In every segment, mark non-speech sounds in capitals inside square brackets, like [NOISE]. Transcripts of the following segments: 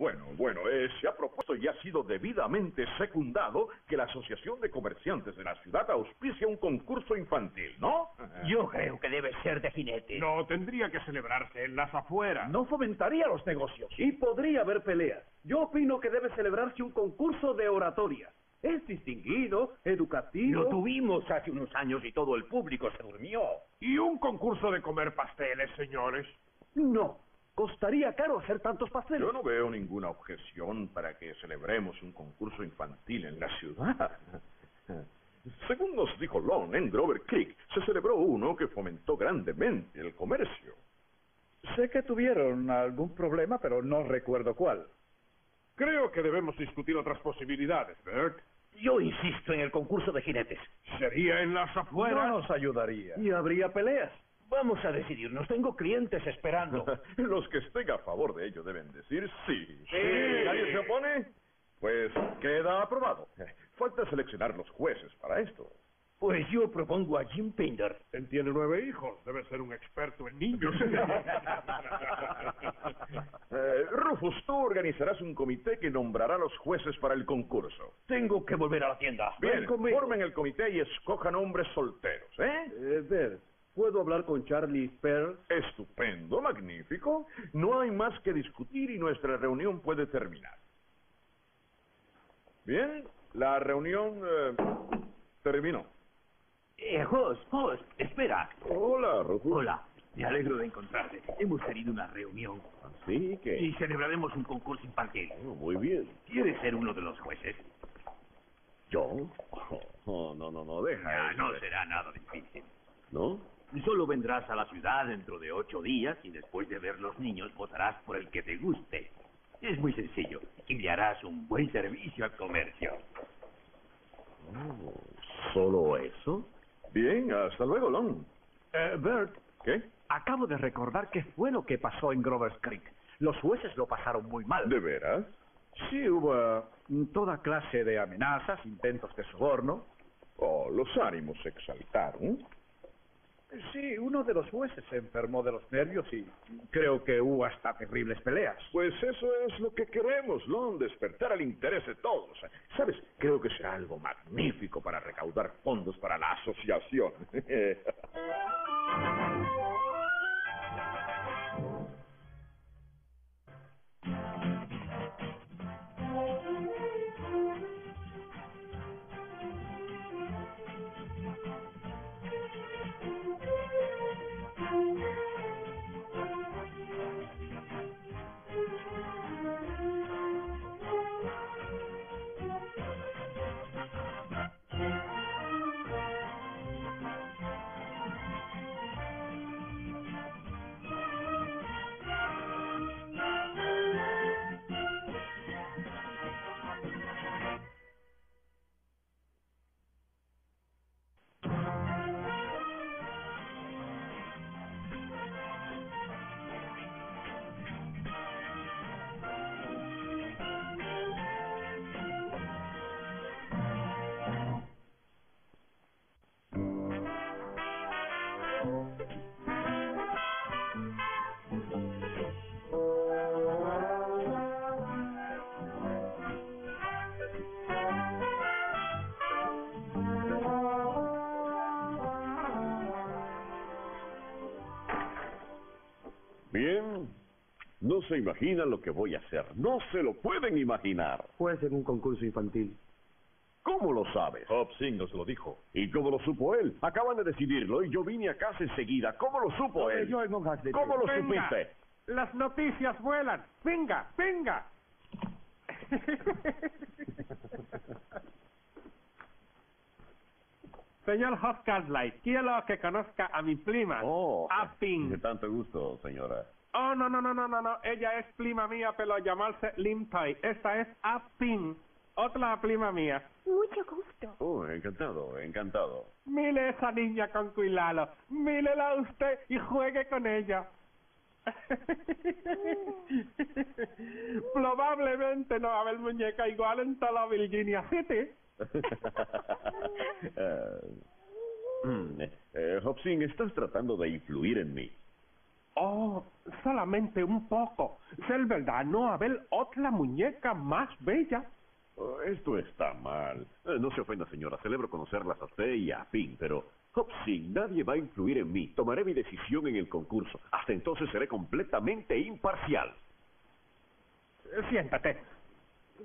Bueno, bueno, eh, se ha propuesto y ha sido debidamente secundado que la Asociación de Comerciantes de la ciudad auspicia un concurso infantil, ¿no? [LAUGHS] Yo creo que debe ser de jinetes. No, tendría que celebrarse en las afueras. No fomentaría los negocios. Y podría haber peleas. Yo opino que debe celebrarse un concurso de oratoria. Es distinguido, educativo. Lo tuvimos hace unos años y todo el público se durmió. Y un concurso de comer pasteles, señores. No. Costaría caro hacer tantos pasteles. Yo no veo ninguna objeción para que celebremos un concurso infantil en la ciudad. [LAUGHS] Según nos dijo Lon, en Grover Creek se celebró uno que fomentó grandemente el comercio. Sé que tuvieron algún problema, pero no recuerdo cuál. Creo que debemos discutir otras posibilidades, Bert. Yo insisto en el concurso de jinetes. ¿Sería en las afueras? No nos ayudaría. Y habría peleas. Vamos a decidirnos. Tengo clientes esperando. [LAUGHS] [LAUGHS] Los que estén a favor de ello deben decir sí. Sí. ¿Nadie se opone? Pues queda aprobado. Falta seleccionar los jueces para esto. Pues yo propongo a Jim Pinder. Él tiene nueve hijos. Debe ser un experto en niños. [LAUGHS] Eh, Rufus, tú organizarás un comité que nombrará los jueces para el concurso. Tengo que volver a la tienda. Bien, Ven conmigo. formen el comité y escojan hombres solteros, ¿eh? Eh, ver, ¿puedo hablar con Charlie Pearl? Estupendo, magnífico. No hay más que discutir y nuestra reunión puede terminar. Bien, la reunión eh, terminó. Eh, Host, Host, espera. Hola, Rufus. Hola, me alegro de encontrarte. Hemos tenido una reunión Sí, que y celebraremos un concurso infantil. muy bien. ¿Quieres ser uno de los jueces? ¿Yo? [LAUGHS] Oh, no, no, no, deja no será nada difícil. ¿No? Solo vendrás a la ciudad dentro de ocho días y después de ver los niños votarás por el que te guste. Es muy sencillo y le harás un buen servicio al comercio. ¿Solo eso? Bien, hasta luego, Lon. Eh, Bert, ¿Qué? acabo de recordar qué fue lo que pasó en Grover's Creek. Los jueces lo pasaron muy mal. ¿De veras? Sí, hubo eh, toda clase de amenazas, intentos de soborno. Oh, los ánimos se exaltaron. Sí, uno de los jueces se enfermó de los nervios y creo que hubo hasta terribles peleas. Pues eso es lo que queremos, Lon, despertar el interés de todos. ¿Sabes? Creo que será algo magnífico para recaudar fondos para la asociación. [LAUGHS] Bien, no se imaginan lo que voy a hacer. No se lo pueden imaginar. Pues en un concurso infantil. ¿Cómo lo sabes? Hobson nos lo dijo. ¿Y cómo lo supo él? Acaban de decidirlo y yo vine a casa enseguida. ¿Cómo lo supo él? ¿Cómo lo Venga, supiste? Las noticias vuelan. Venga, venga. [LAUGHS] Señor Hoscarlight, quiero que conozca a mi prima, Oh, Appin. de tanto gusto, señora. Oh, no, no, no, no, no, no. Ella es prima mía, pero llamarse Limtoy. Esta es Appin, otra prima mía. Mucho gusto. Oh, encantado, encantado. Mire esa niña con cuidado. Mírela usted y juegue con ella. [LAUGHS] Probablemente no va a haber muñeca igual en toda la Virginia City. [LAUGHS] Eh, eh, Hobson, estás tratando de influir en mí. Oh, solamente un poco. Ser verdad, no haber otra muñeca más bella. Oh, esto está mal. Eh, no se ofenda, señora. Celebro conocerlas a usted y a Finn, pero... Hopsing, nadie va a influir en mí. Tomaré mi decisión en el concurso. Hasta entonces seré completamente imparcial. Eh, Siéntate.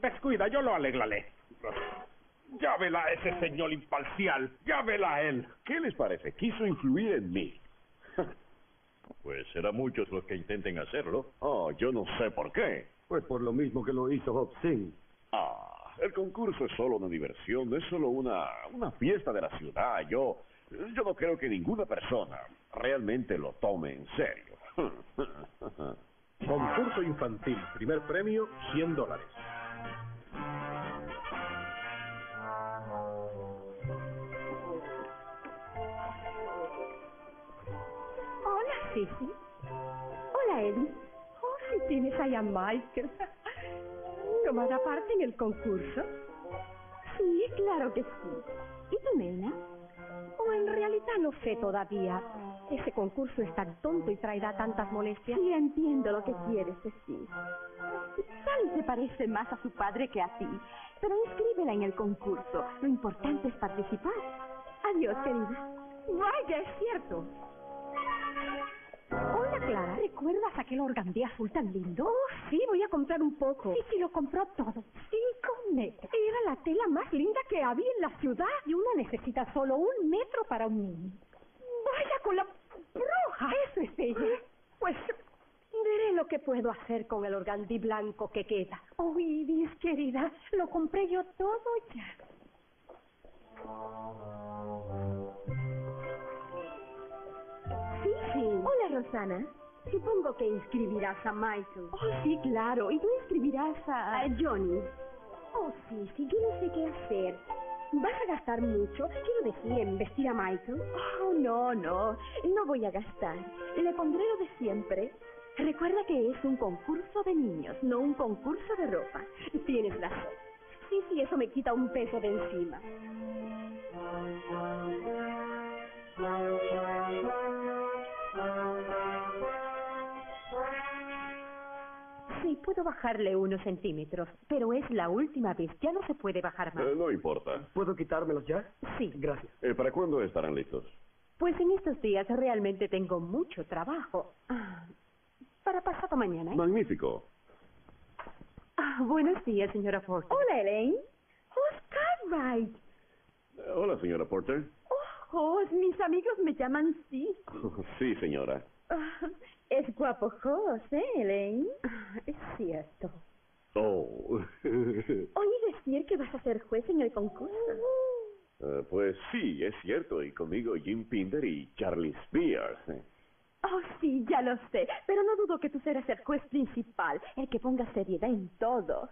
Descuida, yo lo alegraré. Llávela a ese señor imparcial. Llávela a él. ¿Qué les parece? Quiso influir en mí. [LAUGHS] Pues será muchos los que intenten hacerlo. Oh, yo no sé por qué. Pues por lo mismo que lo hizo Hop Sing. Ah, el concurso es solo una diversión, no es solo una, una fiesta de la ciudad. Yo, yo no creo que ninguna persona realmente lo tome en serio. [LAUGHS] Concurso infantil. Primer premio, 100 dólares. Hola, Sissy. Hola, Eddie. Oh, si tienes ahí a Michael. ¿Tomará parte en el concurso? Sí, claro que sí. ¿Y tu nena? O en realidad no sé todavía. Ese concurso es tan tonto y traerá tantas molestias. Sí, entiendo lo que quieres decir. Sally se parece más a su padre que a ti. Pero inscríbela en el concurso. Lo importante es participar. Adiós, querida. Vaya, es cierto. ¿Recuerdas aquel organdí azul tan lindo? Oh, sí, voy a comprar un poco. Sí, sí, lo compró todo. Cinco metros. Era la tela más linda que había en la ciudad. Y una necesita solo un metro para un niño. Vaya con la bruja. Eso es ella. Pues veré lo que puedo hacer con el organdí blanco que queda. Oh, Iris, querida, lo compré yo todo ya. Sí, sí. Hola, Rosana. Supongo que inscribirás a Michael. Oh, sí, claro. Y tú inscribirás a... A Johnny. Oh, sí, sí. Yo no sé qué hacer. ¿Vas a gastar mucho? Quiero decir, en vestir a Michael. Oh, no, no. No voy a gastar. Le pondré lo de siempre. Recuerda que es un concurso de niños, no un concurso de ropa. Tienes razón. Sí, sí, eso me quita un peso de encima. Puedo bajarle unos centímetros, pero es la última vez. Ya no se puede bajar más. Eh, no importa. ¿Puedo quitármelos ya? Sí. Gracias. Eh, ¿Para cuándo estarán listos? Pues en estos días realmente tengo mucho trabajo. Ah, Para pasado mañana. ¿eh? Magnífico. Ah, buenos días, señora Ford. Hola, Elaine. Oh, Cartwright. Eh, hola, señora Porter. Oh, mis amigos me llaman sí. [LAUGHS] Sí, señora. Ah, es guapo José, Elaine. Ah, Es cierto. Oh. [LAUGHS] Oí decir que vas a ser juez en el concurso. Eh, pues sí, es cierto. Y conmigo Jim Pinder y Charlie Spears. eh. Oh, sí, ya lo sé. Pero no dudo que tú serás el juez principal, el que ponga seriedad en todo.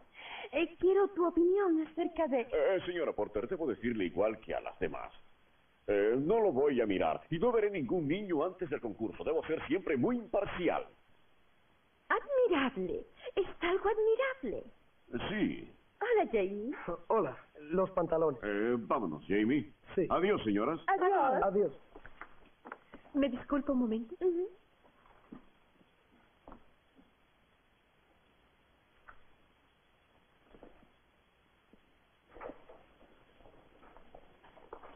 Eh, quiero tu opinión acerca de... Eh, señora Porter, debo decirle igual que a las demás. Eh, no lo voy a mirar y no veré ningún niño antes del concurso. Debo ser siempre muy imparcial. Admirable. Es algo admirable. Sí. Hola, Jamie. [LAUGHS] Hola, los pantalones. Eh, vámonos, Jamie. Sí. Adiós, señoras. Adiós. Adiós. ¿Me disculpa un momento?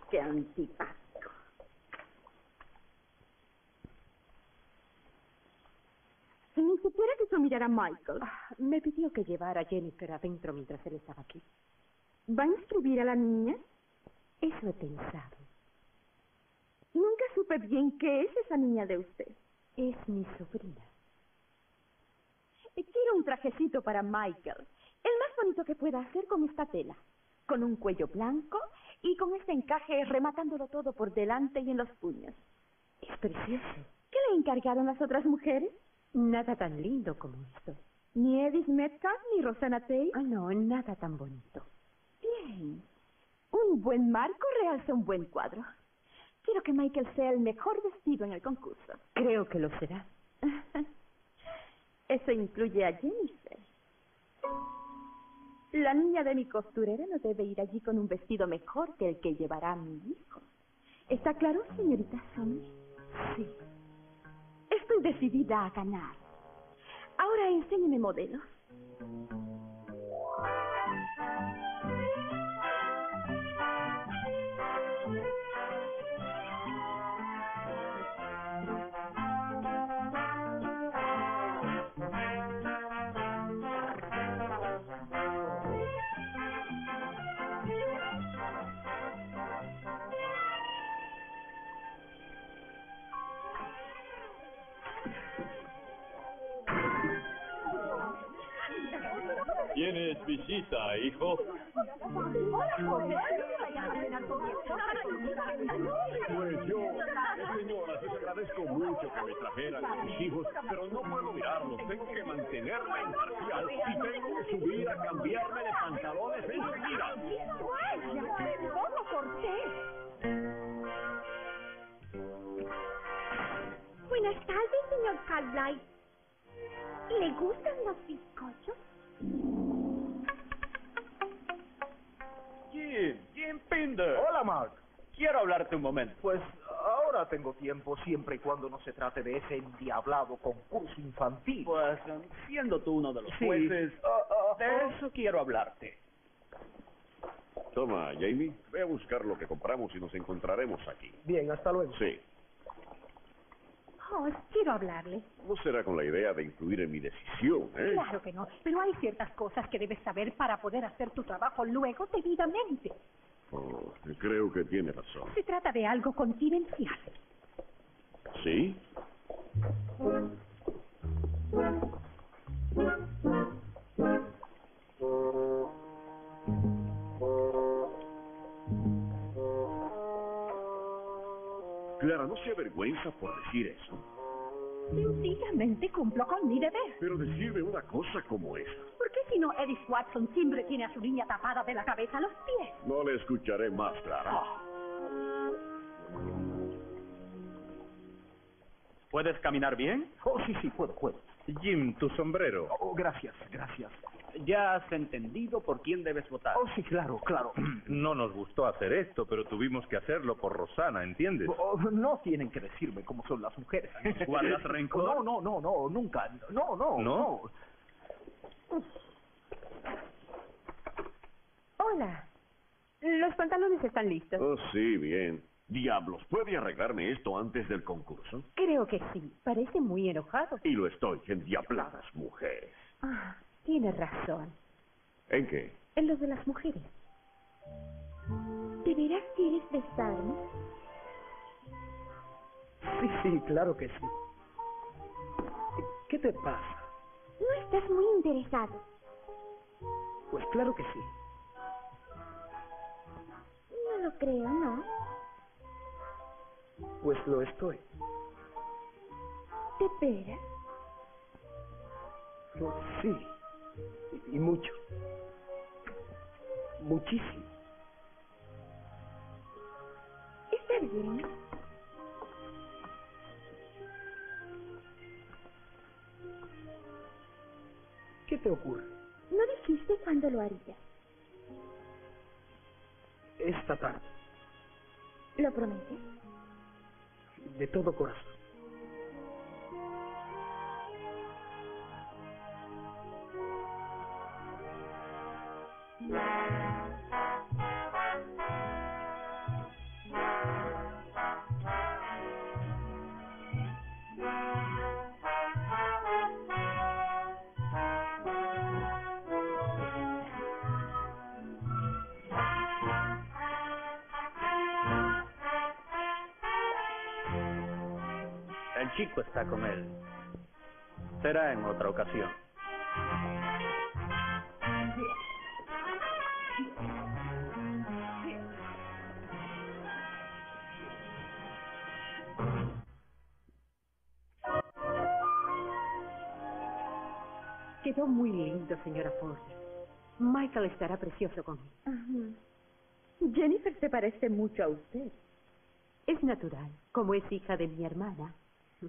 Qué antipático. Ni siquiera quiso mirar a Michael. Ah, me pidió que llevara a Jennifer adentro mientras él estaba aquí. ¿Va a inscribir a la niña? Eso he pensado. Nunca supe bien qué es esa niña de usted. Es mi sobrina. Quiero un trajecito para Michael. El más bonito que pueda hacer con esta tela. Con un cuello blanco y con este encaje rematándolo todo por delante y en los puños. Es precioso. ¿Qué le encargaron las otras mujeres? Nada tan lindo como esto. ¿Ni Edith Metcalf ni Rosanna Tate? Ah, no, nada tan bonito. Bien. Un buen marco realza un buen cuadro. Quiero que Michael sea el mejor vestido en el concurso. Creo que lo será. [LAUGHS] Eso incluye a Jennifer. La niña de mi costurera no debe ir allí con un vestido mejor que el que llevará mi hijo. ¿Está claro, señorita Sonia? Sí. Estoy decidida a ganar. Ahora enséñeme modelos. ¿Tienes visita, hijo? Pues yo, señora, les agradezco mucho que me trajeran a mis hijos, pero no puedo mirarlos. Tengo que mantenerme imparcial y tengo que subir a cambiarme de pantalones enseguida. ¿Cómo corté? Buenas tardes, señor Cartwright. ¿Le gustan los bizcochos? Jim, Jim Pinder. Hola, Mark. Quiero hablarte un momento. Pues ahora tengo tiempo siempre y cuando no se trate de ese endiablado concurso infantil. Pues, siendo tú uno de los Sí. jueces, Ah, ah, de ah. eso quiero hablarte. Toma, Jamie, ve a buscar lo que compramos y nos encontraremos aquí. Bien, hasta luego. Sí, Oh, quiero hablarle. no será con la idea de influir en mi decisión, ¿eh? Claro que no, pero hay ciertas cosas que debes saber para poder hacer tu trabajo luego debidamente. Oh, creo que tiene razón. Se trata de algo confidencial. ¿Sí? Clara, no se avergüenza por decir eso. Sencillamente cumplo con mi deber. Pero decirme una cosa como esa. ¿Por qué si no Edith Watson siempre tiene a su niña tapada de la cabeza a los pies? No le escucharé más, Clara. ¿Puedes caminar bien? Oh, sí, sí, puedo, puedo. Jim, tu sombrero. Oh, gracias, gracias. ¿Ya has entendido por quién debes votar? Oh, sí, claro, claro. [CLEARS THROAT] No nos gustó hacer esto, pero tuvimos que hacerlo por Rosana, ¿entiendes? Oh, no tienen que decirme cómo son las mujeres. ¿Guardas rencor? No, no, no, no, nunca. No, no, ¿No? no. Hola. Los pantalones están listos. Oh, sí, bien. Diablos, ¿puede arreglarme esto antes del concurso? Creo que sí. Parece muy enojado. Y lo estoy, endiabladas mujeres. Ah, tiene razón. ¿En qué? En lo de las mujeres. ¿De veras quieres besarme? Sí, sí, claro que sí. ¿Qué te pasa? No estás muy interesado. Pues claro que sí. No lo creo, ¿no? Pues lo estoy. ¿De veras? Oh, sí. Y, mucho. Muchísimo. Está bien. ¿Qué te ocurre? ¿No dijiste cuándo lo harías? Esta tarde, ¿Lo prometes? de todo corazón. Señora Ford. Michael estará precioso con él. Jennifer se parece mucho a usted. Es natural, como es hija de mi hermana.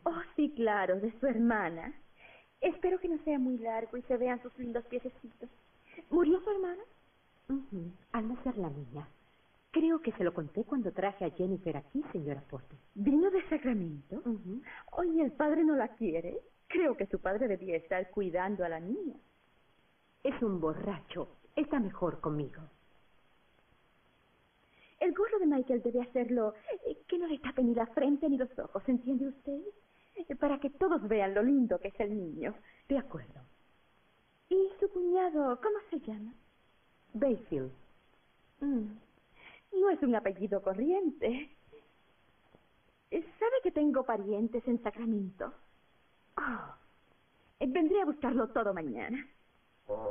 Oh, sí, claro, de su hermana. Espero que no sea muy largo y se vean sus lindos piececitos. ¿Murió su hermana? Ujú, Al nacer la niña. Creo que se lo conté cuando traje a Jennifer aquí, señora Ford. ¿Vino de Sacramento? Ujú. Oye, ¿el padre no la quiere? Creo que su padre debía estar cuidando a la niña. Es un borracho. Está mejor conmigo. El gorro de Michael debe hacerlo eh, que no le tape ni la frente ni los ojos, ¿entiende usted? Eh, Para que todos vean lo lindo que es el niño. De acuerdo. ¿Y su cuñado, cómo se llama? Bayfield. Mm, No es un apellido corriente. Eh, ¿Sabe que tengo parientes en Sacramento? Eh, vendré a buscarlo todo mañana. Hola,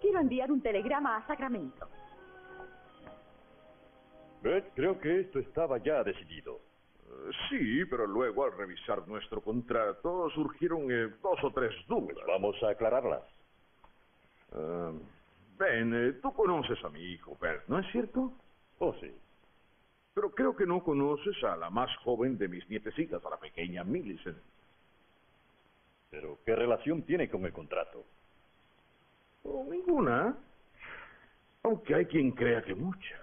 quiero enviar un telegrama a Sacramento. Beth, creo que esto estaba ya decidido. Eh, Sí, pero luego al revisar nuestro contrato surgieron eh, dos o tres dudas. Vamos a aclararlas. Ah, Ben, eh, tú conoces a mi hijo, Bert, ¿no es cierto? Oh, sí. Pero creo que no conoces a la más joven de mis nietecitas, a la pequeña Millicent. Pero, ¿qué relación tiene con el contrato? Oh, ninguna. Aunque hay quien crea que mucha.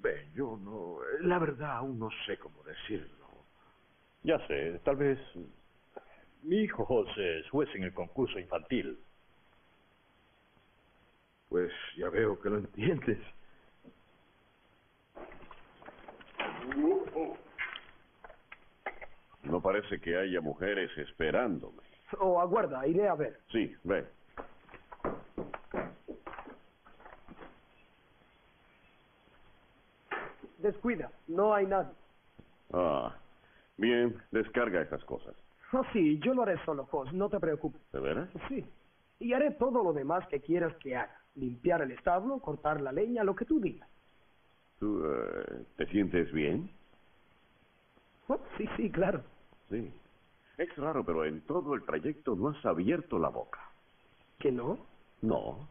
Ben, yo no... La verdad, aún no sé cómo decirlo. Ya sé, tal vez... Mi hijo José es juez en el concurso infantil. Pues ya veo que lo entiendes. No parece que haya mujeres esperándome. Oh, aguarda, iré a ver. Sí, ve. Descuida, no hay nada. Ah, bien, descarga esas cosas. Oh, sí, yo lo haré solo, Jos, no te preocupes. ¿De veras? Sí. Y haré todo lo demás que quieras que haga. Limpiar el establo, cortar la leña, lo que tú digas. ¿Tú eh, te sientes bien? Oh, sí, sí, claro. Sí. Es raro, pero en todo el trayecto no has abierto la boca. ¿Que no? No.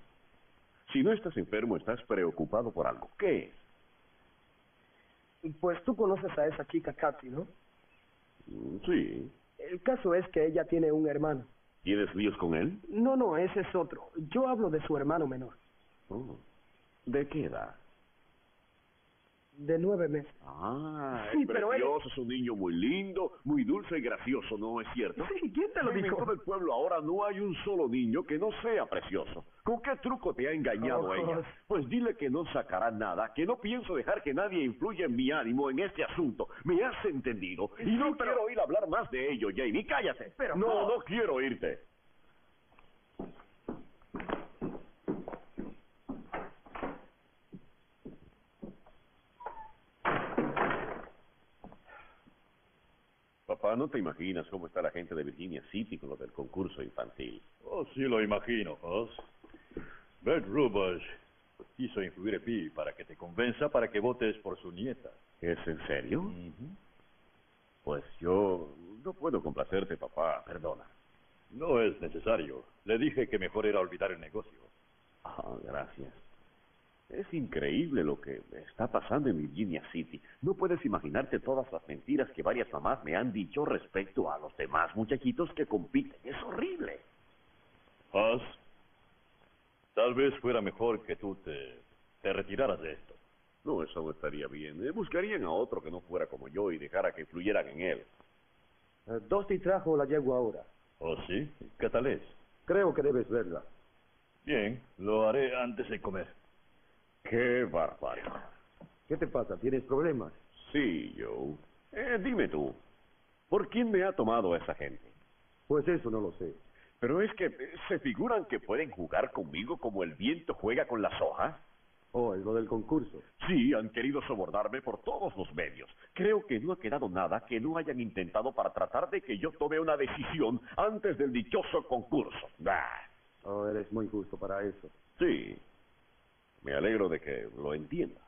Si no estás enfermo, estás preocupado por algo. ¿Qué es? Pues tú conoces a esa chica Katy, ¿no? Mm, Sí. El caso es que ella tiene un hermano. ¿Tienes líos con él? No, no, ese es otro. Yo hablo de su hermano menor, Oh. ¿De qué edad? De nueve meses. Ah, Sí, es pero él- precioso, es un niño muy lindo, muy dulce y gracioso, ¿no es cierto? Sí, ¿quién te lo En dijo? todo el pueblo ahora no hay un solo niño que no sea precioso. ¿Con qué truco te ha engañado Oh, ella? Pues dile que no sacará nada, que no pienso dejar que nadie influya en mi ánimo en este asunto. ¿Me has entendido? Y no Sí, pero- quiero oír hablar más de ello, Jamie. Cállate. Pero, no, Jos. no quiero oírte. Papá, no te imaginas cómo está la gente de Virginia City con lo del concurso infantil. Oh, sí lo imagino, Jos. Bert Rubers quiso influir en ti para que te convenza para que votes por su nieta. ¿Es en serio? Pues yo no puedo complacerte, papá. Perdona. No es necesario. Le dije que mejor era olvidar el negocio. Ah, gracias. Es increíble lo que está pasando en Virginia City. No puedes imaginarte todas las mentiras que varias mamás me han dicho respecto a los demás muchachitos que compiten. Es horrible. Jos, tal vez fuera mejor que tú te, te retiraras de esto. No, eso no estaría bien. Eh, Buscarían a otro que no fuera como yo y dejara que fluyeran en él. Eh, Dusty trajo la yegua ahora. ¿Oh, sí? ¿Qué tal es? Creo que debes verla. Bien, lo haré antes de comer. ¡Qué bárbaro! ¿Qué te pasa? ¿Tienes problemas? Sí, Joe. Eh, dime tú, ¿por quién me ha tomado esa gente? Pues eso no lo sé. Pero es que eh, se figuran que pueden jugar conmigo como el viento juega con las hojas. Oh, es lo del concurso. Sí, han querido sobornarme por todos los medios. Creo que no ha quedado nada que no hayan intentado para tratar de que yo tome una decisión antes del dichoso concurso. Bah, Oh, eres muy justo para eso. sí, me alegro de que lo entiendas.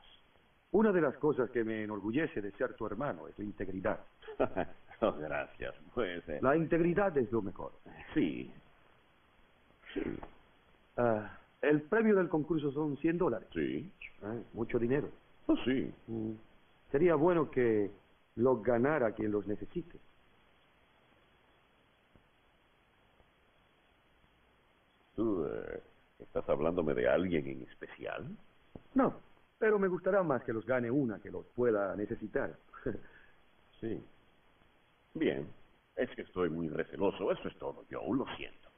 Una de las cosas que me enorgullece de ser tu hermano es tu integridad. [LAUGHS] Oh, gracias. Pues. Eh. La integridad es lo mejor. Sí. sí. Ah, el premio del concurso son 100 dólares. Sí. Ah, mucho dinero. Oh, sí. Mm. Sería bueno que los ganara quien los necesite. Tú, eh, estás hablándome de alguien en especial? No, pero me gustará más que los gane una que los pueda necesitar. [LAUGHS] sí. Bien. Es que estoy muy receloso, eso es todo. Yo lo siento.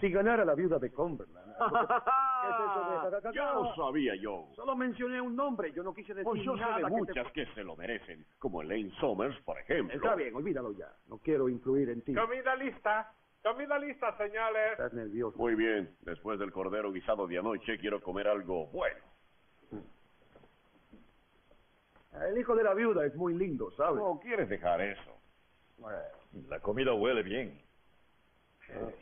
Si ganara la viuda de Cumberland. [LAUGHS] ¿Qué es eso de Ya lo sabía yo. Solo mencioné un nombre, yo no quise decir Pues yo sé nada de que te- muchas que se lo merecen, como Elaine Somers, por ejemplo. Está bien, olvídalo ya. No quiero influir en ti. Comida lista. Comida lista, señores. Estás nervioso. Muy bien, después del cordero guisado de anoche quiero comer algo bueno. El hijo de la viuda es muy lindo, ¿sabes? ¿No quieres dejar eso? La comida huele bien. Ay,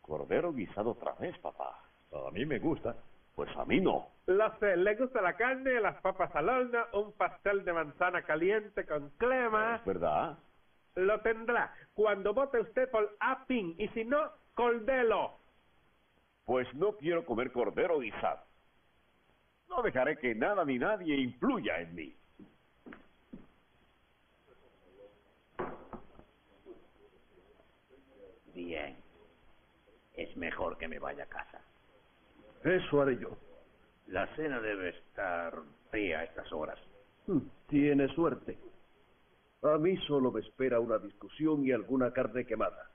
Cordero guisado otra vez, papá. A mí me gusta. Pues a mí no. Lo sé, le gusta la carne, las papas al horno, un pastel de manzana caliente con crema. ¿Es verdad? Lo tendrá cuando vote usted por Appin y si no, Cordelo. Pues no quiero comer cordero guisado. No dejaré que nada ni nadie influya en mí. Bien. Es mejor que me vaya a casa. Eso haré yo. La cena debe estar fría a estas horas. Hmm, Tiene suerte. A mí solo me espera una discusión y alguna carne quemada.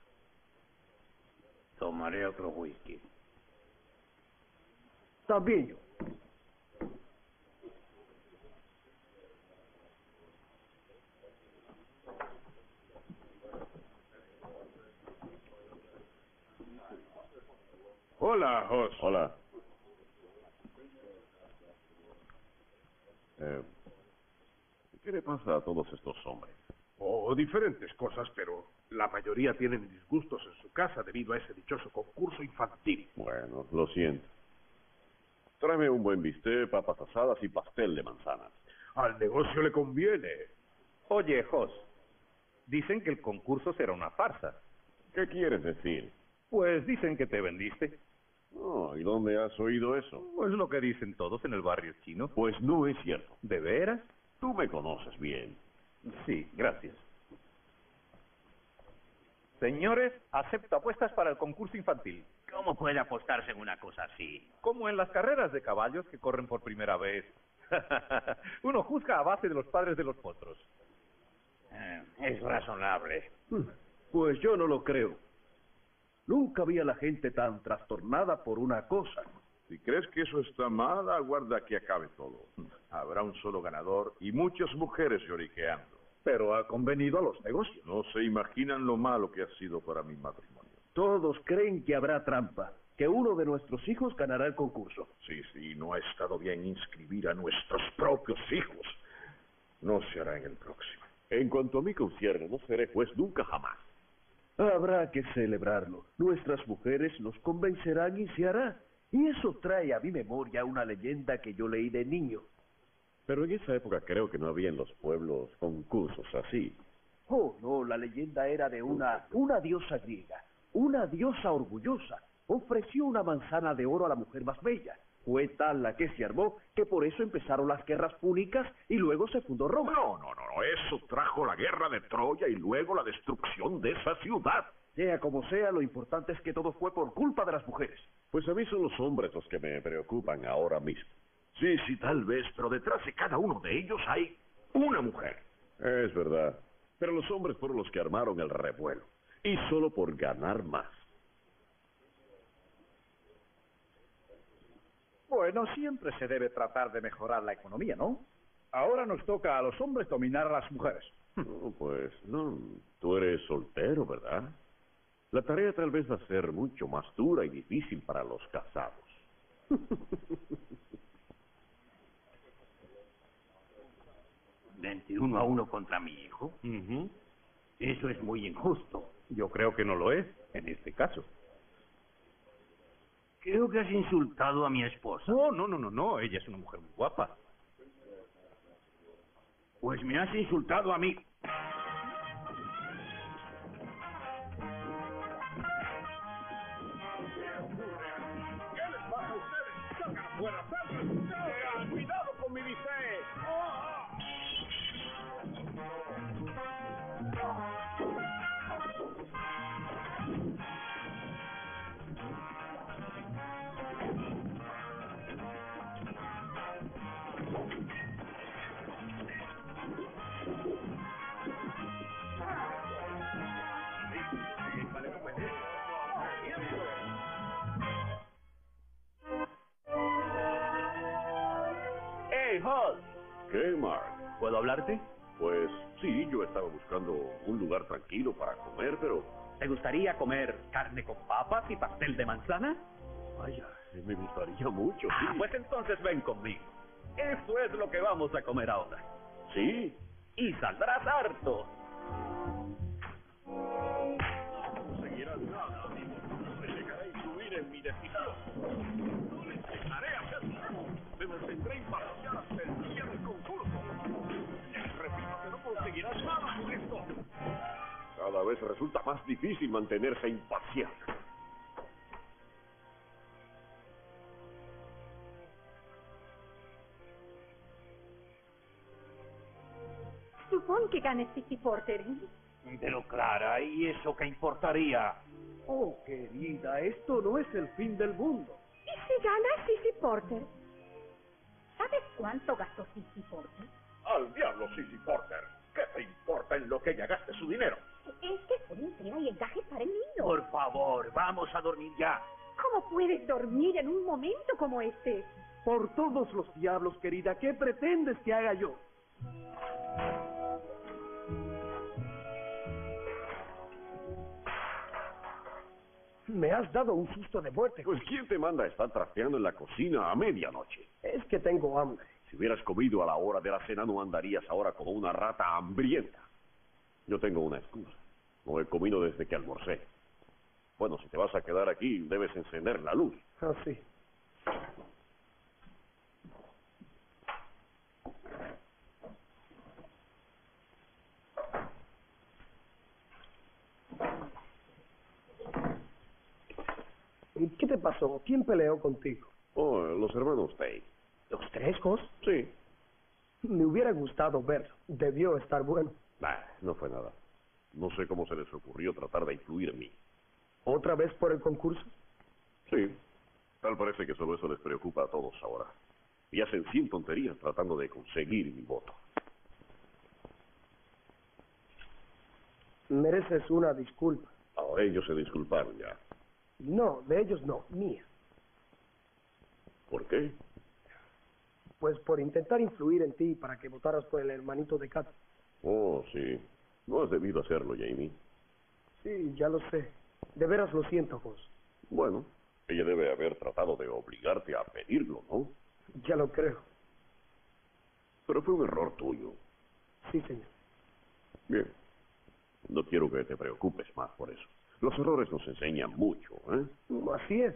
Tomaré otro whisky. También yo. Hola, Jos. Hola. Eh, ¿Qué le pasa a todos estos hombres? O diferentes cosas, pero la mayoría tienen disgustos en su casa debido a ese dichoso concurso infantil. Bueno, lo siento. Tráeme un buen bistec, papas asadas y pastel de manzanas. Al negocio le conviene. Oye, Jos, dicen que el concurso será una farsa. ¿Qué quieres decir? Pues dicen que te vendiste. Oh, ¿Y dónde has oído eso? Pues lo que dicen todos en el barrio chino. Pues no es cierto. ¿De veras? Tú me conoces bien. Sí, gracias. Señores, acepto apuestas para el concurso infantil. ¿Cómo puede apostarse en una cosa así? Como en las carreras de caballos que corren por primera vez. [LAUGHS] Uno juzga a base de los padres de los potros. Eh, es razonable. Hmm, Pues yo no lo creo. Nunca vi a la gente tan trastornada por una cosa. Si crees que eso está mal, aguarda que acabe todo. Habrá un solo ganador y muchas mujeres lloriqueando. Pero ha convenido a los negocios. No se imaginan lo malo que ha sido para mi matrimonio. Todos creen que habrá trampa, que uno de nuestros hijos ganará el concurso. Sí, sí, no ha estado bien inscribir a nuestros propios hijos. No se hará en el próximo. En cuanto a mí concierne, no seré juez nunca jamás. Habrá que celebrarlo. Nuestras mujeres nos convencerán y se hará. Y eso trae a mi memoria una leyenda que yo leí de niño. Pero en esa época creo que no había en los pueblos concursos así. Oh, no, la leyenda era de una, una diosa griega, una diosa orgullosa. Ofreció una manzana de oro a la mujer más bella. Fue tal la que se armó que por eso empezaron las guerras púnicas y luego se fundó Roma. No, no, no, no. Eso trajo la guerra de Troya y luego la destrucción de esa ciudad. Sea como sea, lo importante es que todo fue por culpa de las mujeres. Pues a mí son los hombres los que me preocupan ahora mismo. Sí, sí, tal vez, pero detrás de cada uno de ellos hay una mujer. Es verdad. Pero los hombres fueron los que armaron el revuelo. Y solo por ganar más. Bueno, siempre se debe tratar de mejorar la economía, ¿no? Ahora nos toca a los hombres dominar a las mujeres. No, pues no. Tú eres soltero, ¿verdad? La tarea tal vez va a ser mucho más dura y difícil para los casados. [LAUGHS] 21 a 1 contra mi hijo. Eso es muy injusto. Yo creo que no lo es, en este caso. Creo que has insultado a mi esposa. No, no, no, no, no. Ella es una mujer muy guapa. Pues me has insultado a mí. ¿Qué, Mark? ¿Puedo hablarte? Pues sí, yo estaba buscando un lugar tranquilo para comer, pero ¿Te gustaría comer carne con papas y pastel de manzana? vaya, me gustaría mucho, Ah, pues entonces ven conmigo. Eso es lo que vamos a comer ahora. Sí, Y saldrás harto. no conseguirás nada, amigo. Me dejaré influir en mi. No les dejaré hacerlo. Me mantendré imparcial hasta el día del concurso. Repito que no conseguirás nada con esto. Cada vez resulta más difícil mantenerse imparcial. Supón que gane Sissy Porter. Pero Clara, ¿y eso qué importaría? Oh, querida, esto no es el fin del mundo. ¿Y si gana Sissy Porter? ¿Sabes cuánto gastó Sissy Porter? Al diablo, Sissy Porter. ¿Qué te importa en lo que ella gaste su dinero? Es que fue entera y encaje para el niño. Por favor, vamos a dormir ya. ¿Cómo puedes dormir en un momento como este? Por todos los diablos, querida, ¿qué pretendes que haga yo? Me has dado un susto de muerte. Pues ¿quién te manda a estar trasteando en la cocina a medianoche? Es que tengo hambre. Si hubieras comido a la hora de la cena no andarías ahora como una rata hambrienta. Yo tengo una excusa. No he comido desde que almorcé. Bueno, si te vas a quedar aquí, debes encender la luz. Ah, sí. ¿Y qué te pasó? ¿Quién peleó contigo? Oh, los hermanos Tay. ¿Los tres, Jos? Sí. Me hubiera gustado verlo. Debió estar bueno. Nah, no fue nada. No sé cómo se les ocurrió tratar de influir en mí. ¿Otra vez por el concurso? Sí. Tal parece que solo eso les preocupa a todos ahora. Y hacen cien tonterías tratando de conseguir mi voto. Mereces una disculpa. Ahora ellos se disculparon ya. No, de ellos no, mía. ¿Por qué? Pues por intentar influir en ti para que votaras por el hermanito de Kat. Oh, sí. No has debido hacerlo, Jamie. Sí, ya lo sé. De veras lo siento, Jos. Bueno, ella debe haber tratado de obligarte a pedirlo, ¿no? Ya lo creo. Pero fue un error tuyo. Sí, señor. Bien. No quiero que te preocupes más por eso. Los errores nos enseñan mucho, ¿eh? Así es.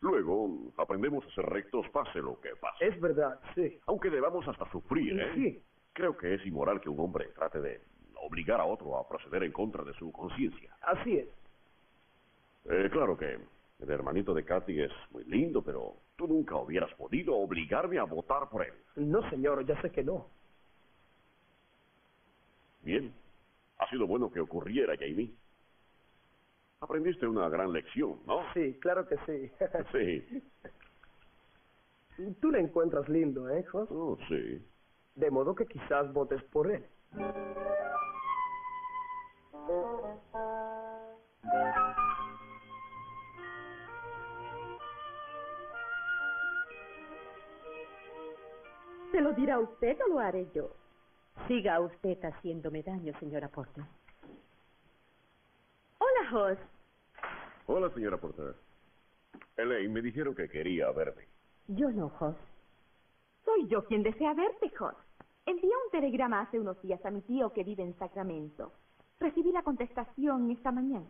Luego aprendemos a ser rectos pase lo que pase. Es verdad, sí. Aunque debamos hasta sufrir, ¿eh? Sí. Creo que es inmoral que un hombre trate de obligar a otro a proceder en contra de su conciencia. Así es. Eh, claro que el hermanito de Katy es muy lindo, pero tú nunca hubieras podido obligarme a votar por él. No, señor, ya sé que no. Bien. Ha sido bueno que ocurriera, Jamie. Aprendiste una gran lección, ¿no? Sí, claro que sí. [LAUGHS] Sí. Tú le encuentras lindo, ¿eh, Jos? Oh, sí. De modo que quizás votes por él. ¿Se lo dirá usted o lo haré yo? Siga usted haciéndome daño, señora Porter. Hola, Jos. Hola, señora Porter. Elaine, me dijeron que quería verme. Yo no, Jos. Soy yo quien desea verte, Jos. Envié un telegrama hace unos días a mi tío que vive en Sacramento. Recibí la contestación esta mañana.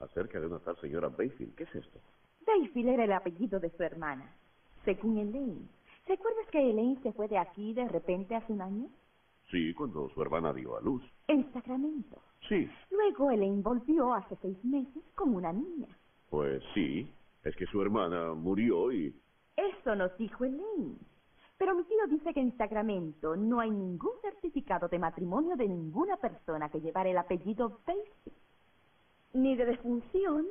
Acerca de una tal señora Bayfield. ¿Qué es esto? Dayfield era el apellido de su hermana, según Elaine. ¿Recuerdas que Elaine se fue de aquí de repente hace un año? Sí, cuando su hermana dio a luz. En Sacramento. Sí. Luego Elaine volvió hace seis meses como una niña. Pues sí. Es que su hermana murió y... Eso nos dijo Elaine. Pero mi tío dice que en Sacramento no hay ningún certificado de matrimonio de ninguna persona que llevara el apellido Basie. Ni de defunción,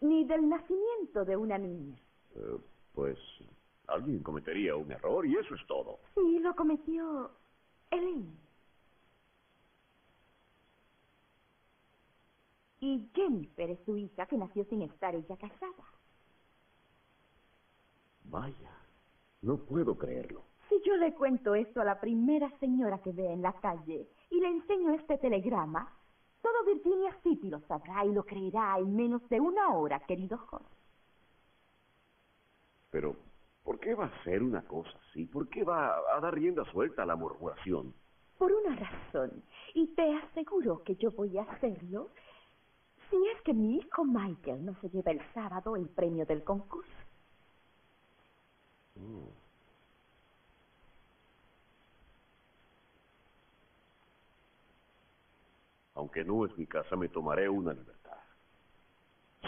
ni del nacimiento de una niña. eh, pues alguien cometería un error y eso es todo. Sí, lo cometió Elaine. Y Jennifer es su hija que nació sin estar ella casada. Vaya, no puedo creerlo. Si yo le cuento esto a la primera señora que vea en la calle y le enseño este telegrama, todo Virginia City lo sabrá y lo creerá en menos de una hora, querido Jorge. Pero, ¿por qué va a hacer una cosa así? ¿Por qué va a dar rienda suelta a la murmuración? Por una razón, y te aseguro que yo voy a hacerlo si es que mi hijo Michael no se lleva el sábado el premio del concurso. Mm. Aunque no es mi casa, me tomaré una libertad.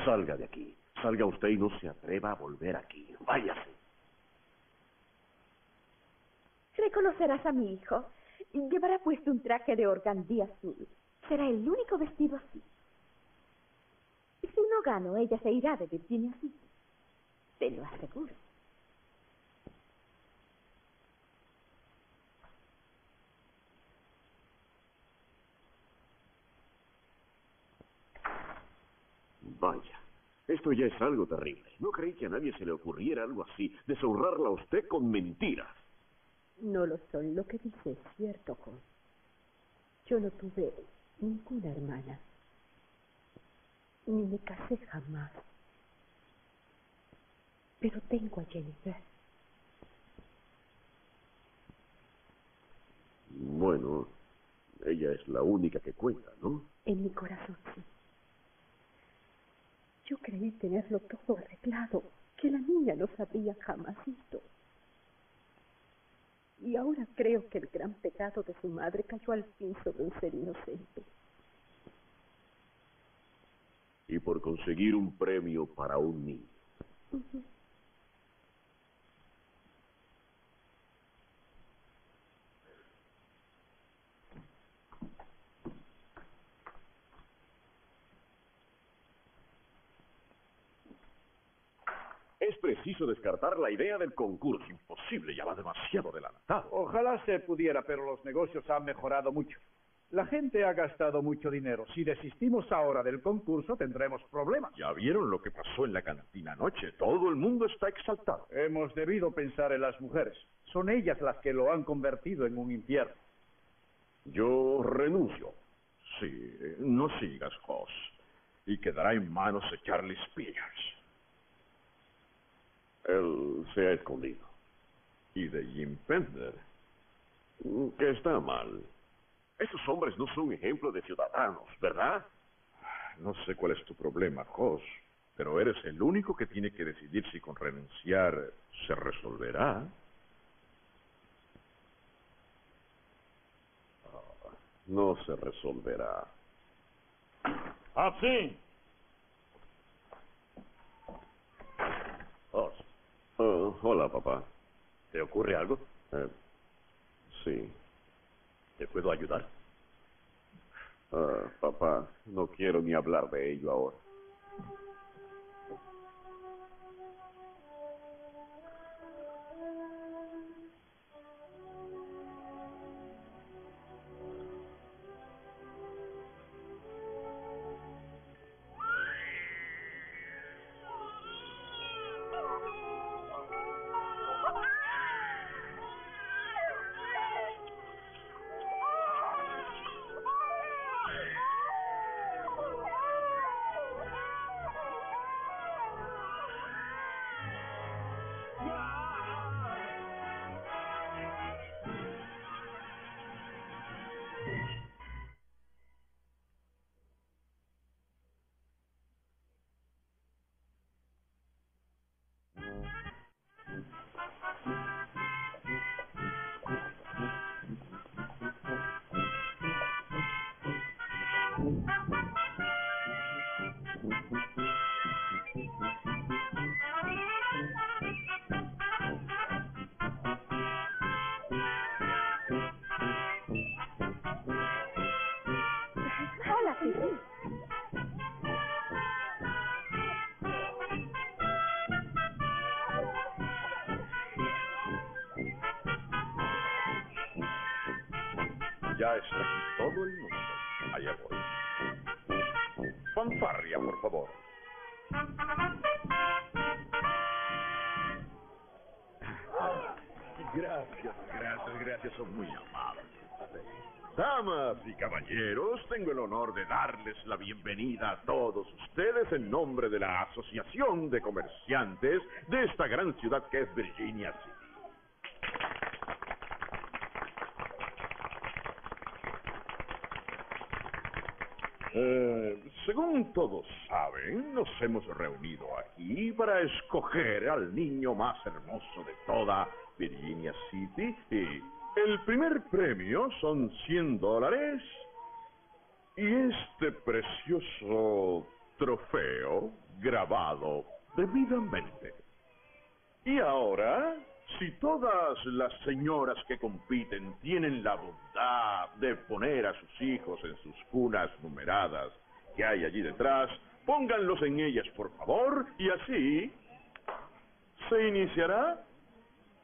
Salga de aquí. Salga usted y no se atreva a volver aquí. Váyase. Reconocerás a mi hijo. Llevará puesto un traje de organdía azul. Será el único vestido así. Si no gano, ella se irá de Virginia City. Te lo aseguro. Vaya, esto ya es algo terrible. No creí que a nadie se le ocurriera algo así, deshonrarla a usted con mentiras. No lo son lo que dices, cierto, Con. Yo no tuve ninguna hermana. Ni me casé jamás. Pero tengo a Jennifer. Bueno, ella es la única que cuenta, ¿no? En mi corazón, sí. Yo creí tenerlo todo arreglado, que la niña no sabría jamás esto. Y ahora creo que el gran pecado de su madre cayó al fin sobre un ser inocente. Y por conseguir un premio para un niño. Es preciso descartar la idea del concurso. Imposible, ya va demasiado adelantado. Ojalá se pudiera, pero los negocios han mejorado mucho. La gente ha gastado mucho dinero. Si desistimos ahora del concurso, tendremos problemas. Ya vieron lo que pasó en la cantina anoche. Todo el mundo está exaltado. Hemos debido pensar en las mujeres. Son ellas las que lo han convertido en un infierno. Yo renuncio. Sí, no sigas, Hoss. Y quedará en manos de Charlie Spears. Él se ha escondido. Y de Jim Pender. Que está mal. Esos hombres no son ejemplo de ciudadanos, ¿verdad? No sé cuál es tu problema, Hoss, pero eres el único que tiene que decidir si con renunciar se resolverá. No se resolverá. ¡Ah, sí! Oh, oh, hola, papá. ¿Te ocurre algo? Eh, sí. ¿Te puedo ayudar? Ah, papá, no quiero ni hablar de ello ahora. Fanfarria, por favor. Gracias, gracias, gracias, son muy amables. Damas y caballeros, tengo el honor de darles la bienvenida a todos ustedes en nombre de la Asociación de Comerciantes de esta gran ciudad que es Virginia City. Eh, según todos saben, nos hemos reunido aquí para escoger al niño más hermoso de toda Virginia City y el primer premio son 100 dólares y este precioso trofeo grabado debidamente. Y ahora, si todas las señoras que compiten tienen la bondad de poner a sus hijos en sus cunas numeradas que hay allí detrás, pónganlos en ellas, por favor, y así se iniciará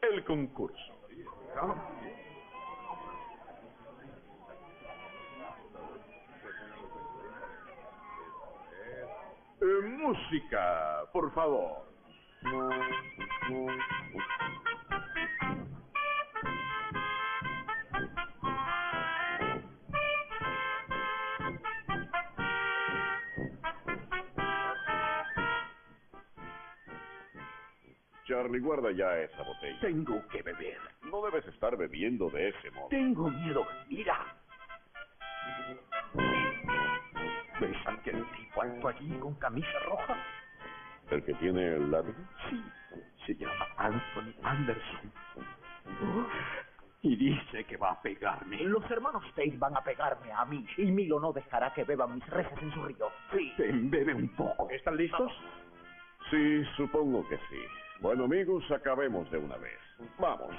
el concurso. Eh, música, por favor. Charlie, guarda ya esa botella. Tengo que beber. No debes estar bebiendo de ese modo. Tengo miedo. Mira. ¿Ves aquel tipo alto allí con camisa roja? ¿El que tiene el látigo? Sí. Se llama Anthony Anderson. Y dice que va a pegarme. Los hermanos Tate van a pegarme a mí y Milo no dejará que beban mis reses en su río. Sí. Ven, bebe un poco. ¿Están listos? Sí, supongo que sí. Bueno, amigos, acabemos de una vez. Vamos.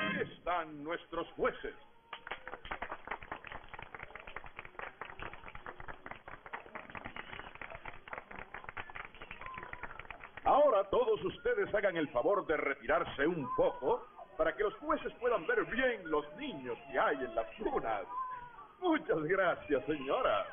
Aquí están nuestros jueces. Ahora todos ustedes hagan el favor de retirarse un poco para que los jueces puedan ver bien los niños que hay en las cunas. Muchas gracias, señora.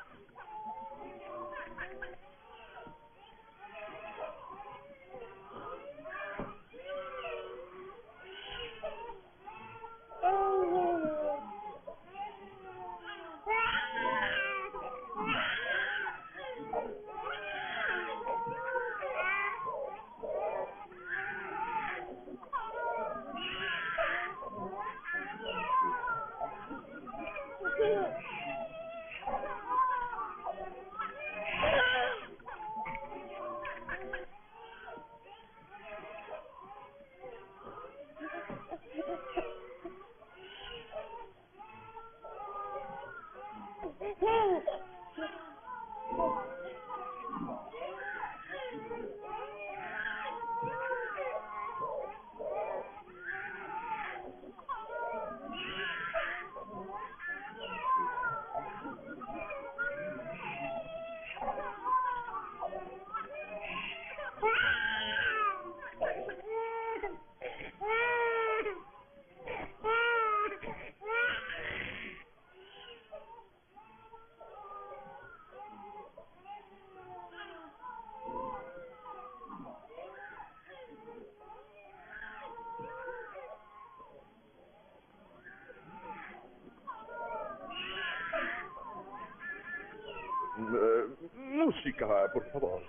Eh, música, por favor.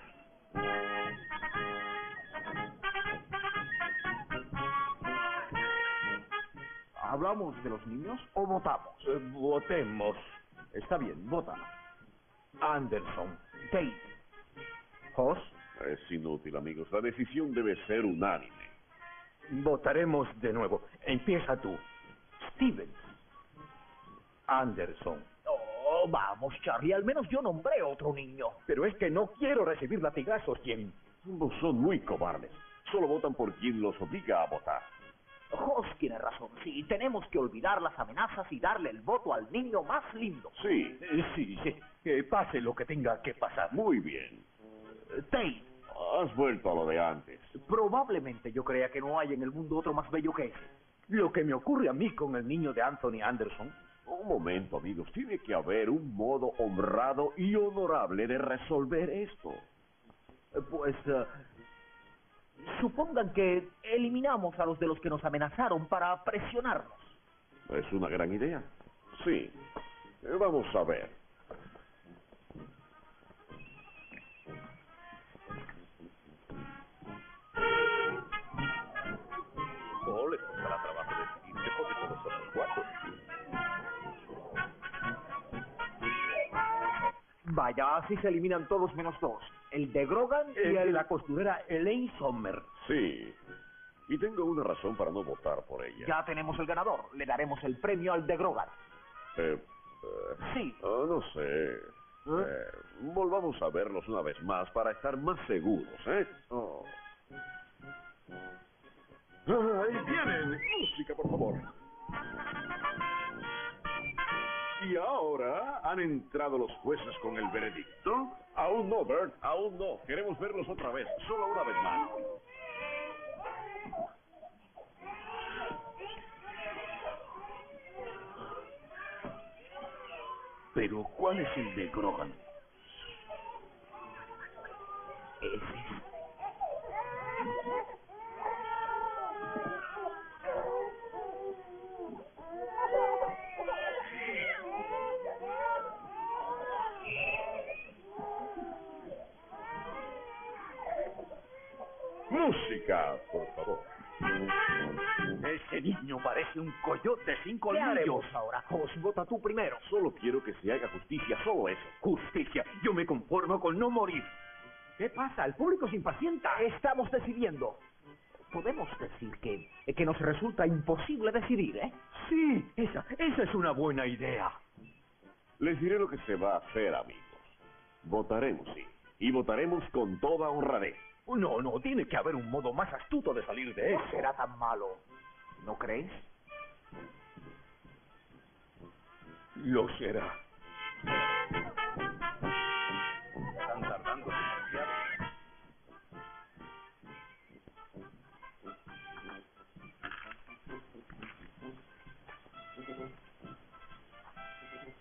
¿Hablamos de los niños o votamos? Eh, votemos. Está bien, vota. Anderson. Tate. Hoss. Es inútil, amigos. La decisión debe ser unánime. Votaremos de nuevo. Empieza tú. Stevens. Anderson. Vamos, Charlie. Al menos yo nombré otro niño. Pero es que no quiero recibir latigazos, Jim. Son muy cobardes. Solo votan por quien los obliga a votar. Hoss tiene razón. Sí, tenemos que olvidar las amenazas y darle el voto al niño más lindo. Sí. Eh, sí, sí. Que pase lo que tenga que pasar. Muy bien. Eh, Tate. Has vuelto a lo de antes. Probablemente yo crea que no hay en el mundo otro más bello que ese. Lo que me ocurre a mí con el niño de Anthony Anderson Un momento, amigos. Tiene que haber un modo honrado y honorable de resolver esto. Pues, eh, supongan que eliminamos a los de los que nos amenazaron para presionarnos. Es una gran idea. Sí. Eh, Vamos a ver. No les costará trabajo decidirse porque todos somos Vaya, así se eliminan todos menos dos. El de Grogan y el... la costurera Elaine Sommer. Sí. Y tengo una razón para no votar por ella. Ya tenemos el ganador. Le daremos el premio al de Grogan. Eh, eh, Sí. ah, no sé. Eh, volvamos a verlos una vez más para estar más seguros, ¿eh? Oh. Ah, ahí vienen. Música, por favor. Y ahora han entrado los jueces con el veredicto. Aún no, Bert, aún no. Queremos verlos otra vez, solo una vez más. Pero, ¿cuál es el de Grogan? Música, por favor. Ese niño parece un coyote sin ¿Qué colmillos. ahora? Jos, vota tú primero. Solo quiero que se haga justicia, solo eso. Justicia. Yo me conformo con no morir. ¿Qué pasa? El público se impacienta. Estamos decidiendo. Podemos decir que, que nos resulta imposible decidir, ¿eh? Sí, esa, esa es una buena idea. Les diré lo que se va a hacer, amigos. Votaremos, sí. Y votaremos con toda honradez. No, no, tiene que haber un modo más astuto de salir de eso. No será tan malo. ¿No creéis? Lo será. Están tardando demasiado.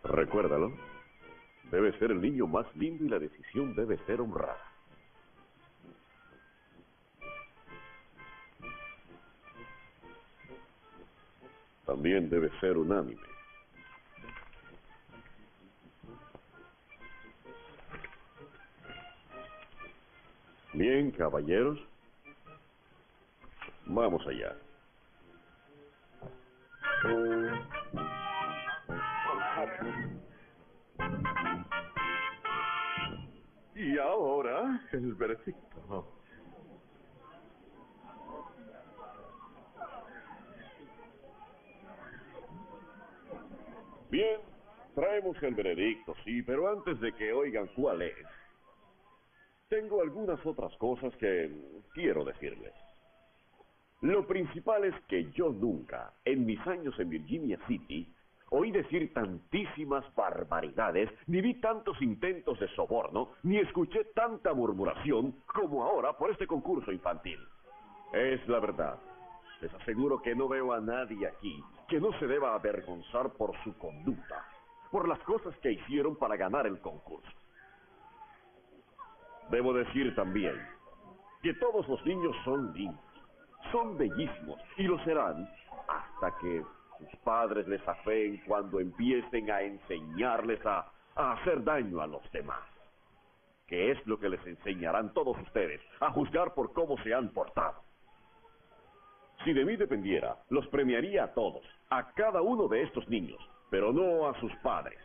Recuérdalo. Debe ser el niño más lindo y la decisión debe ser honrada. También debe ser unánime. Bien, caballeros. Vamos allá. Y ahora el veredicto. Bien, traemos el veredicto, sí, pero antes de que oigan cuál es, tengo algunas otras cosas que quiero decirles. Lo principal es que yo nunca, en mis años en Virginia City, oí decir tantísimas barbaridades, ni vi tantos intentos de soborno, ni escuché tanta murmuración como ahora por este concurso infantil. Es la verdad. Les aseguro que no veo a nadie aquí que no se deba avergonzar por su conducta, por las cosas que hicieron para ganar el concurso. Debo decir también que todos los niños son lindos, son bellísimos y lo serán hasta que sus padres les afeen cuando empiecen a enseñarles a, a hacer daño a los demás. Que es lo que les enseñarán todos ustedes, a juzgar por cómo se han portado. Si de mí dependiera, los premiaría a todos, a cada uno de estos niños, pero no a sus padres.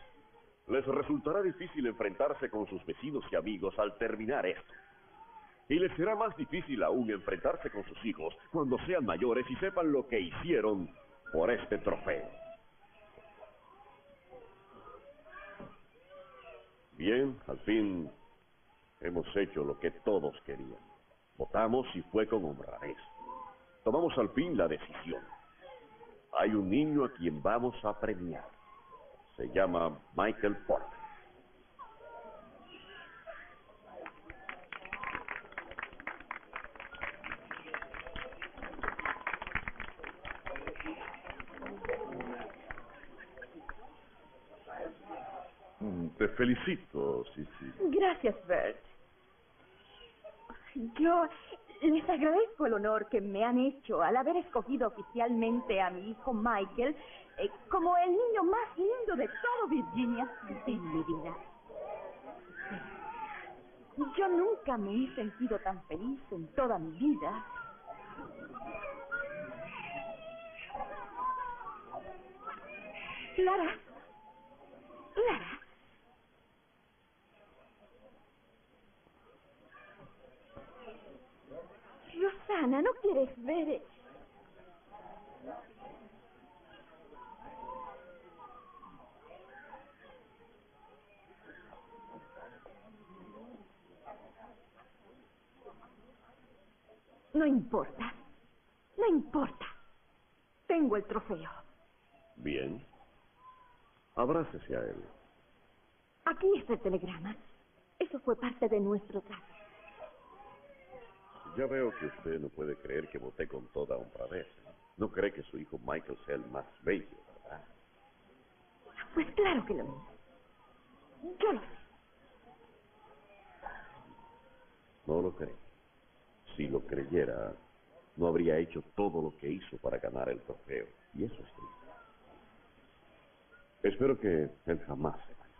Les resultará difícil enfrentarse con sus vecinos y amigos al terminar esto. Y les será más difícil aún enfrentarse con sus hijos cuando sean mayores y sepan lo que hicieron por este trofeo. Bien, al fin hemos hecho lo que todos querían. Votamos y fue con honradez. Tomamos al fin la decisión. Hay un niño a quien vamos a premiar. Se llama Michael Porter. Te felicito, Sisi. Gracias, Bert. Yo les agradezco el honor que me han hecho al haber escogido oficialmente a mi hijo Michael eh, como el niño más lindo de todo Virginia. Sí, mi. Yo nunca me he sentido tan feliz en toda mi vida. Lara. Lara. Rosana, ¿no quieres ver? No importa. No importa. Tengo el trofeo. Bien. Abrácese a él. Aquí está el telegrama. Eso fue parte de nuestro trato. Ya veo que usted no puede creer que voté con toda honradez. No cree que su hijo Michael sea el más bello, ¿verdad? Pues claro que lo es. Yo lo sé. No lo cree. Si lo creyera, no habría hecho todo lo que hizo para ganar el trofeo. Y eso es triste. Espero que él jamás se vaya.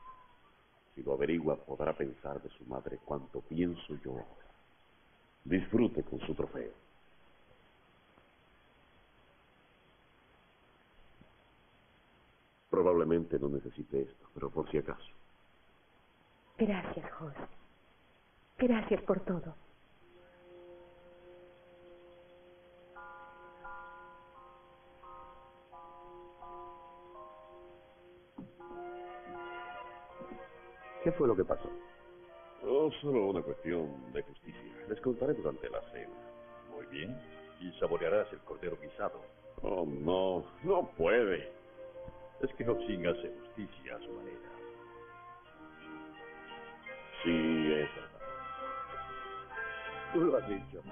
Si lo averigua, podrá pensar de su madre cuánto pienso yo. Disfrute con su trofeo. Probablemente no necesite esto, pero por si acaso. Gracias, José. Gracias por todo. ¿Qué fue lo que pasó? Oh, solo una cuestión de justicia. Les contaré durante la cena. Muy bien. Y saborearás el cordero guisado. Oh, no, no puede. Es que Hopsing hace justicia a su manera. Sí, es verdad. Tú lo has dicho.